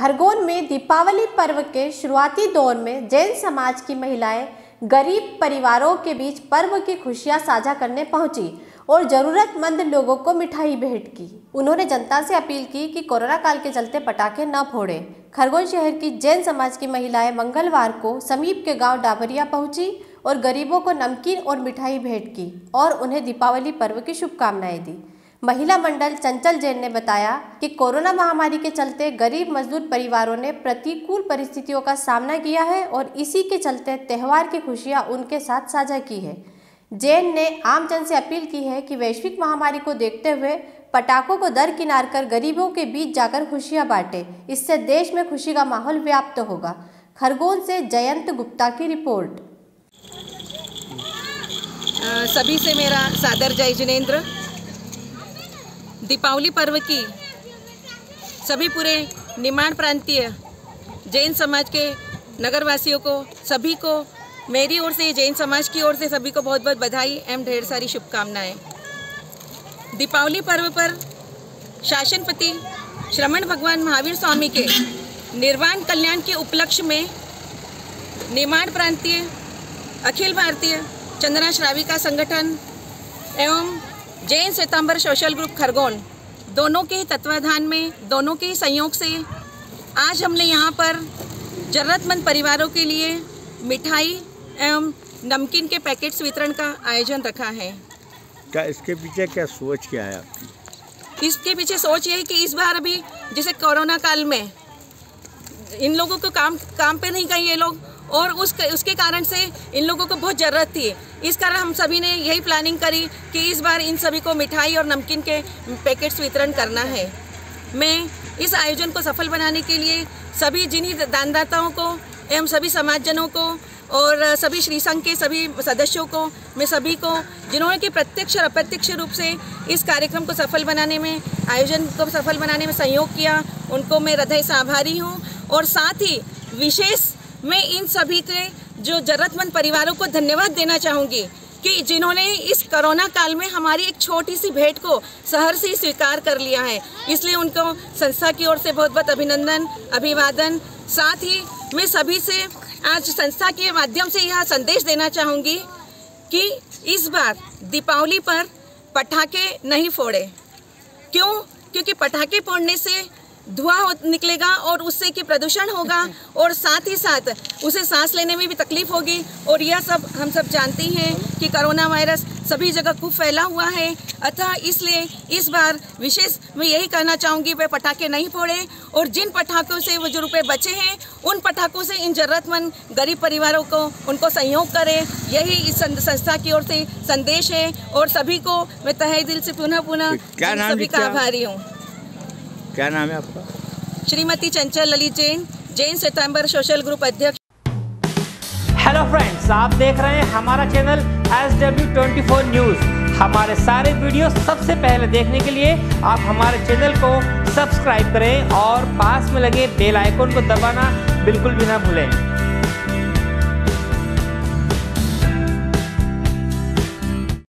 खरगोन में दीपावली पर्व के शुरुआती दौर में जैन समाज की महिलाएँ गरीब परिवारों के बीच पर्व की खुशियाँ साझा करने पहुँची और जरूरतमंद लोगों को मिठाई भेंट की। उन्होंने जनता से अपील की कि कोरोना काल के चलते पटाखे न फोड़ें। खरगोन शहर की जैन समाज की महिलाएँ मंगलवार को समीप के गाँव डाबरिया पहुँची और गरीबों को नमकीन और मिठाई भेंट की और उन्हें दीपावली पर्व की शुभकामनाएँ दी। महिला मंडल चंचल जैन ने बताया कि कोरोना महामारी के चलते गरीब मजदूर परिवारों ने प्रतिकूल परिस्थितियों का सामना किया है और इसी के चलते त्यौहार की खुशियाँ उनके साथ साझा की है। जैन ने आम जन से अपील की है कि वैश्विक महामारी को देखते हुए पटाखों को दरकिनार कर गरीबों के बीच जाकर खुशियाँ बांटे। इससे देश में खुशी का माहौल व्याप्त तो होगा। खरगोन से जयंत गुप्ता की रिपोर्ट। अ, सभी से मेरा सादर जय जिनेन्द्र। दीपावली पर्व की सभी पूरे निमाड़ प्रांतीय जैन समाज के नगरवासियों को, सभी को, मेरी ओर से, जैन समाज की ओर से सभी को बहुत बहुत बधाई एवं ढेर सारी शुभकामनाएँ। दीपावली पर्व पर शासनपति श्रमण भगवान महावीर स्वामी के निर्वाण कल्याण के उपलक्ष्य में निमाड़ प्रांतीय, अखिल भारतीय चंदना श्राविका संगठन एवं जैन श्वेतांबर सोशल ग्रुप खरगोन। दोनों के ही तत्वाधान में दोनों के ही संयोग से आज हमने यहाँ पर जरूरतमंद परिवारों के लिए मिठाई एवं नमकीन के पैकेट्स वितरण का आयोजन रखा है। क्या इसके पीछे क्या सोच क्या है आपकी? इसके पीछे सोच ये है कि इस बार अभी जैसे कोरोना काल में इन लोगों को काम काम पे नहीं गए ये लोग और उस उसके कारण से इन लोगों को बहुत ज़रूरत थी। इस कारण हम सभी ने यही प्लानिंग करी कि इस बार इन सभी को मिठाई और नमकीन के पैकेट्स वितरण करना है। मैं इस आयोजन को सफल बनाने के लिए सभी जिन्हीं दानदाताओं को एवं सभी समाजजनों को और सभी श्री संघ के सभी सदस्यों को, मैं सभी को, जिन्होंने कि प्रत्यक्ष और अप्रत्यक्ष रूप से इस कार्यक्रम को सफल बनाने में, आयोजन को सफल बनाने में सहयोग किया, उनको मैं हृदय से आभारी हूँ। और साथ ही विशेष मैं इन सभी के जो ज़रूरतमंद परिवारों को धन्यवाद देना चाहूँगी कि जिन्होंने इस कोरोना काल में हमारी एक छोटी सी भेंट को शहर से स्वीकार कर लिया है। इसलिए उनको संस्था की ओर से बहुत बहुत अभिनंदन, अभिवादन। साथ ही मैं सभी से आज संस्था के माध्यम से यह संदेश देना चाहूँगी कि इस बार दीपावली पर पटाखे नहीं फोड़े। क्यों? क्योंकि पटाखे फोड़ने से धुआँ हो- निकलेगा और उससे कि प्रदूषण होगा और साथ ही साथ उसे सांस लेने में भी तकलीफ़ होगी। और यह सब हम सब जानते हैं कि कोरोना वायरस सभी जगह खूब फैला हुआ है। अतः इसलिए इस बार विशेष मैं यही कहना चाहूँगी वे पटाखे नहीं फोड़े। और जिन पटाखों से वो जो रुपये बचे हैं उन पटाखों से इन जरूरतमंद गरीब परिवारों को उनको सहयोग करें। यही इस संस्था की ओर से संदेश है। और सभी को मैं तहे दिल से पुनः पुनः सभी का आभारी हूँ। क्या नाम है आपका? श्रीमती चंचल ललित जैन जैन सितंबर सोशल ग्रुप अध्यक्ष। हेलो फ्रेंड्स आप देख रहे हैं हमारा channel S W twenty four news हमारे सारे वीडियो सबसे पहले देखने के लिए आप हमारे चैनल को सब्सक्राइब करें और पास में लगे बेल आइकन को दबाना बिल्कुल भी ना भूलें।